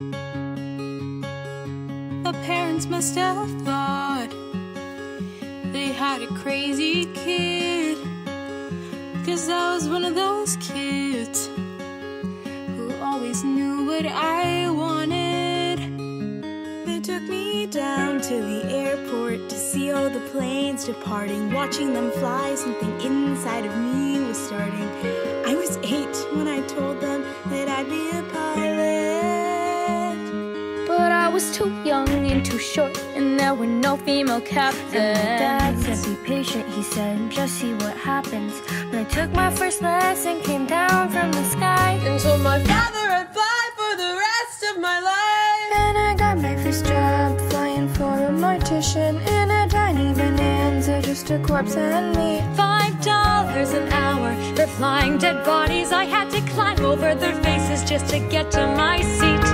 The parents must have thought they had a crazy kid. Cause I was one of those kids who always knew what I wanted. They took me down to the airport to see all the planes departing. Watching them fly, something inside of me was starting. I too short, and there were no female captains. And my dad said, be patient, he said, just see what happens. But I took my first lesson, came down from the sky. And told my father I'd fly for the rest of my life. And I got my first job flying for a mortician in a tiny bonanza, just a corpse and me. Five dollars an hour for flying dead bodies. I had to climb over their faces just to get to my seat.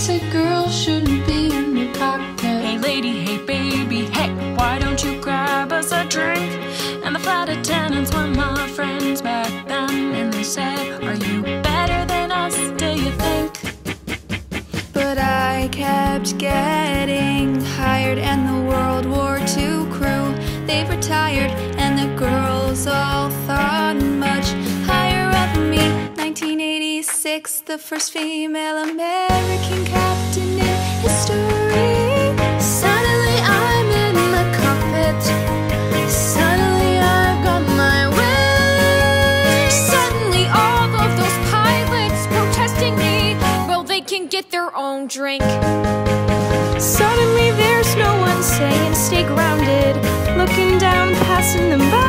Said girls shouldn't be in the cockpit. Hey lady, hey baby, hey, why don't you grab us a drink? And the flight attendants were my friends back then, and they said, Are you better than us? Do you think? But I kept getting hired, and the World War II crew they retired, and the girls all 1986, the first female American captain in history. Suddenly I'm in the cockpit. Suddenly I've got my way. Suddenly, all of those pilots protesting me, well, they can get their own drink. Suddenly there's no one saying stay grounded, looking down, passing them by.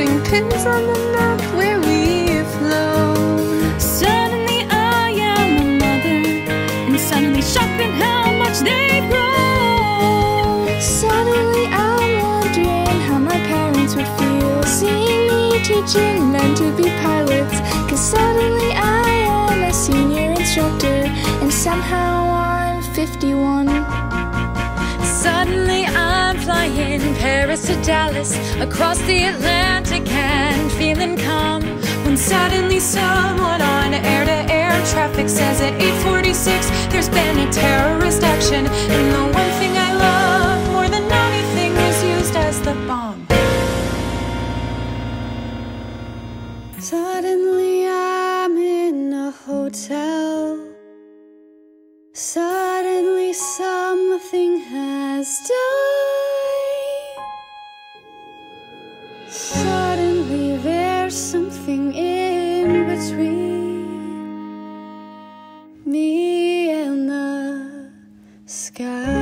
Putting pins on the map where we've flown. Suddenly I am a mother, and suddenly shopping how much they've grown. Suddenly I'm wondering how my parents would feel seeing me teaching men to be pilots. Cause suddenly I am a senior instructor, and somehow I'm 51. Paris to Dallas, across the Atlantic and feeling calm. When suddenly someone on air-to-air traffic says at 8:46 there's been a terrorist action, and the one thing I love more than anything is used as the bomb. Suddenly I'm in a hotel. Suddenly something has died. Suddenly there's something in between me and the sky.